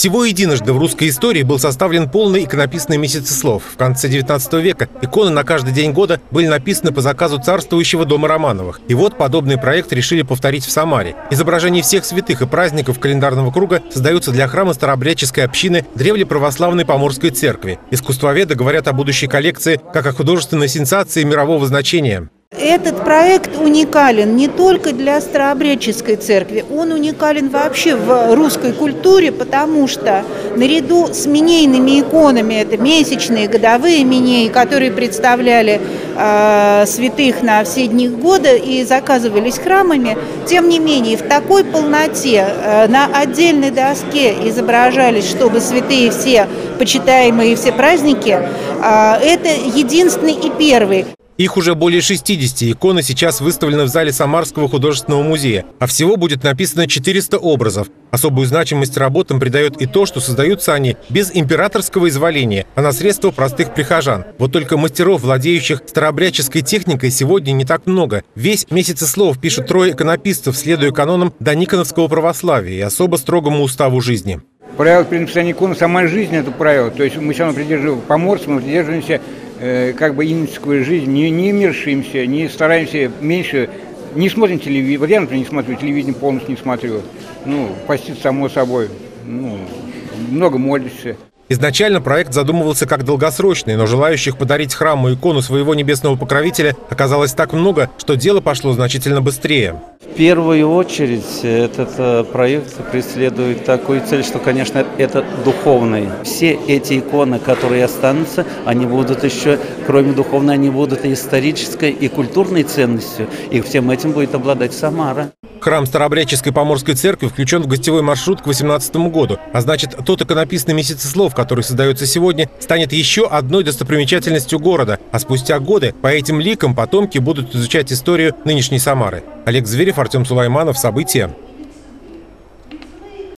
Всего единожды в русской истории был составлен полный иконописный месяцеслов. В конце 19 века иконы на каждый день года были написаны по заказу царствующего дома Романовых. И вот подобный проект решили повторить в Самаре. Изображения всех святых и праздников календарного круга создаются для храма старообрядческой общины Древлеправославной Поморской церкви. Искусствоведы говорят о будущей коллекции как о художественной сенсации мирового значения. Этот проект уникален не только для Старообрядческой церкви, он уникален вообще в русской культуре, потому что наряду с минейными иконами, это месячные, годовые минеи, которые представляли э, святых на все дни года и заказывались храмами, тем не менее в такой полноте э, на отдельной доске изображались, чтобы святые все почитаемые все праздники, э, это единственный и первый. Их уже более 60 иконы сейчас выставлены в зале Самарского художественного музея, а всего будет написано 400 образов. Особую значимость работам придает и то, что создаются они без императорского изволения, а на средства простых прихожан. Вот только мастеров, владеющих старообрядческой техникой, сегодня не так много. Весь месяц слов пишут трое иконописцев, следуя канонам дониконовского православия и особо строгому уставу жизни. Правило при написании иконы, сама жизнь – это правило. То есть мы все равно придерживаемся, поморцы, мы придерживаемся как бы инскую жизнь, не, не мершимся, не стараемся меньше, не смотрим телевизор. Вот я, например, не смотрю телевидение, полностью не смотрю. Ну, поститься само собой. Ну, много молишься. Изначально проект задумывался как долгосрочный, но желающих подарить храму икону своего небесного покровителя оказалось так много, что дело пошло значительно быстрее. В первую очередь этот э, проект преследует такую цель, что, конечно, это духовный. Все эти иконы, которые останутся, они будут еще, кроме духовной, они будут и исторической, и культурной ценностью. И всем этим будет обладать Самара. Храм Старообрядческой Поморской церкви включен в гостевой маршрут к 2018 году, а значит, тот иконописный месяцеслов, который создается сегодня, станет еще одной достопримечательностью города, а спустя годы по этим ликам потомки будут изучать историю нынешней Самары. Олег Зверев, Артем Сулайманов. События.